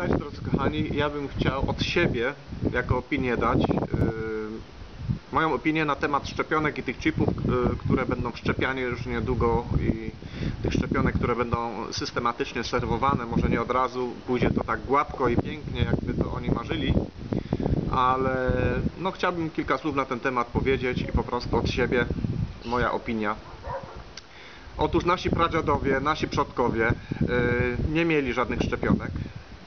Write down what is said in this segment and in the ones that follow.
Słuchajcie, drodzy kochani, ja bym chciał od siebie jako opinię dać yy, moją opinię na temat szczepionek i tych chipów, yy, które będą wszczepiane już niedługo i tych szczepionek, które będą systematycznie serwowane. Może nie od razu pójdzie to tak gładko i pięknie, jakby to oni marzyli, ale no chciałbym kilka słów na ten temat powiedzieć i po prostu od siebie moja opinia. Otóż nasi pradziadowie, nasi przodkowie yy, nie mieli żadnych szczepionek.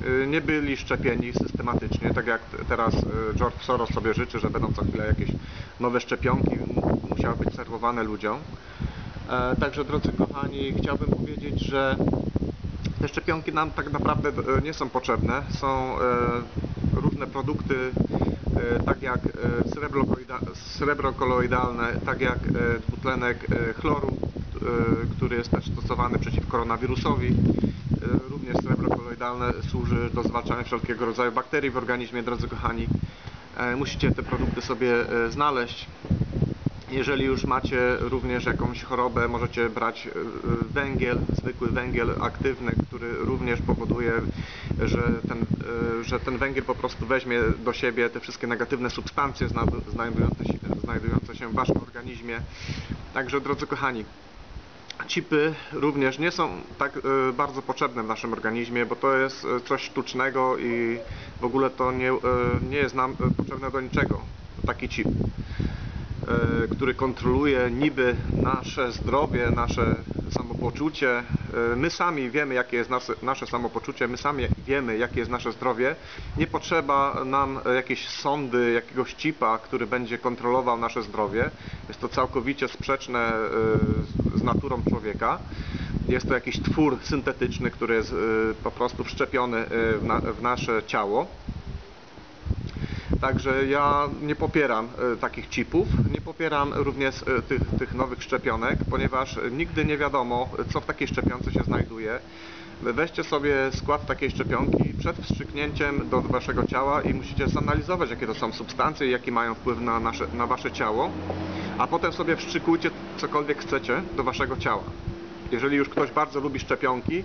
Yy, Nie byli szczepieni systematycznie, tak jak teraz yy, George Soros sobie życzy, że będą co chwilę jakieś nowe szczepionki musiały być serwowane ludziom. E, Także drodzy kochani, chciałbym powiedzieć, że te szczepionki nam tak naprawdę e, nie są potrzebne. Są e, różne produkty, tak jak srebrokoloida- srebrokoloidalne, tak jak dwutlenek chloru, który jest też stosowany przeciw koronawirusowi. E, Również srebrokoloidalne służy do zwalczania wszelkiego rodzaju bakterii w organizmie, drodzy kochani. E, Musicie te produkty sobie e, znaleźć. Jeżeli już macie również jakąś chorobę, możecie brać węgiel, zwykły węgiel aktywny, który również powoduje, że ten, że ten węgiel po prostu weźmie do siebie te wszystkie negatywne substancje zna- znajdujące się, znajdujące się w waszym organizmie. Także drodzy kochani, chipy również nie są tak e, bardzo potrzebne w naszym organizmie, bo to jest e, coś sztucznego i w ogóle to nie, e, nie jest nam potrzebne do niczego, taki chip który kontroluje niby nasze zdrowie, nasze samopoczucie. E, My sami wiemy, jakie jest nasze, nasze samopoczucie, my sami wiemy, jakie jest nasze zdrowie. Nie potrzeba nam jakiejś sondy, jakiegoś chipa, który będzie kontrolował nasze zdrowie. Jest to całkowicie sprzeczne e, z- naturą człowieka. Jest to jakiś twór syntetyczny, który jest e, po prostu wszczepiony w, na, w nasze ciało. Także ja nie popieram e, takich chipów, nie popieram również e, tych, tych nowych szczepionek, ponieważ nigdy nie wiadomo, co w takiej szczepionce się znajduje. Weźcie sobie skład takiej szczepionki przed wstrzyknięciem do waszego ciała i musicie zanalizować, jakie to są substancje i jaki mają wpływ na, nasze, na wasze ciało, a potem sobie wstrzykujcie cokolwiek chcecie do waszego ciała. Jeżeli już ktoś bardzo lubi szczepionki,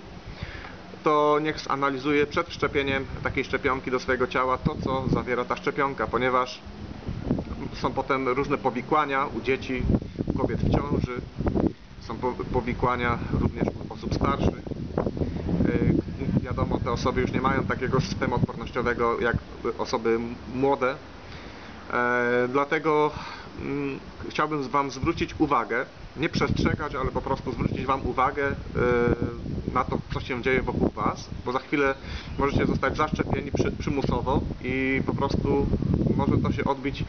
to niech zanalizuje przed wszczepieniem takiej szczepionki do swojego ciała to, co zawiera ta szczepionka, ponieważ są potem różne powikłania u dzieci, u kobiet w ciąży, są po- powikłania również u osób starszych. Yy, Wiadomo, te osoby już nie mają takiego systemu odpornościowego jak osoby młode. E, Dlatego mm, chciałbym Wam zwrócić uwagę, nie przestrzegać, ale po prostu zwrócić Wam uwagę e, na to, co się dzieje wokół Was, bo za chwilę możecie zostać zaszczepieni przy, przymusowo i po prostu może to się odbić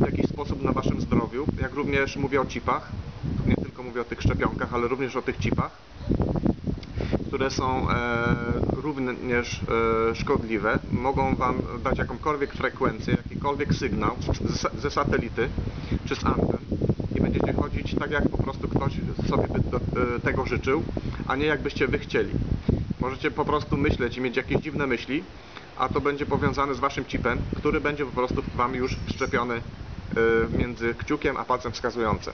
w jakiś sposób na Waszym zdrowiu. Jak również mówię o chipach, nie tylko mówię o tych szczepionkach, ale również o tych chipach które są e, również e, szkodliwe, mogą Wam dać jakąkolwiek frekwencję, jakikolwiek sygnał z, ze satelity czy z anten i będziecie chodzić tak, jak po prostu ktoś sobie by do, e, tego życzył, a nie jakbyście Wy chcieli. Możecie po prostu myśleć i mieć jakieś dziwne myśli, a to będzie powiązane z Waszym chipem, który będzie po prostu Wam już wszczepiony e, między kciukiem a palcem wskazującym.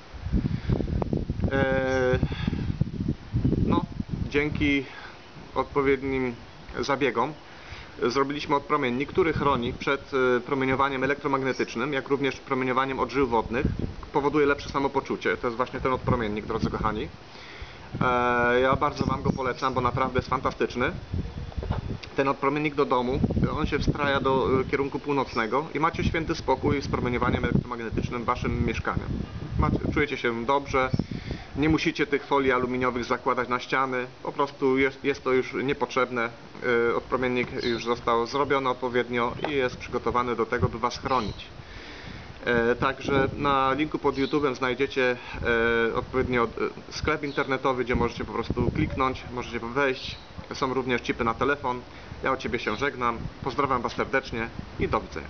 E, no, dzięki odpowiednim zabiegom zrobiliśmy odpromiennik, który chroni przed e, promieniowaniem elektromagnetycznym, jak również promieniowaniem odżył wodnych. Powoduje lepsze samopoczucie. To jest właśnie ten odpromiennik, drodzy kochani. E, Ja bardzo Wam go polecam, bo naprawdę jest fantastyczny. Ten odpromiennik do domu, on się wstraja do e, kierunku północnego i macie święty spokój z promieniowaniem elektromagnetycznym Waszym mieszkaniu. Macie, czujecie się dobrze, nie musicie tych folii aluminiowych zakładać na ściany, po prostu jest, jest to już niepotrzebne. Yy, Odpromiennik już został zrobiony odpowiednio i jest przygotowany do tego, by Was chronić. E, Także na linku pod YouTube'em znajdziecie e, odpowiednio e, sklep internetowy, gdzie możecie po prostu kliknąć, możecie wejść. Są również chipy na telefon. Ja od Ciebie się żegnam. Pozdrawiam Was serdecznie i do widzenia.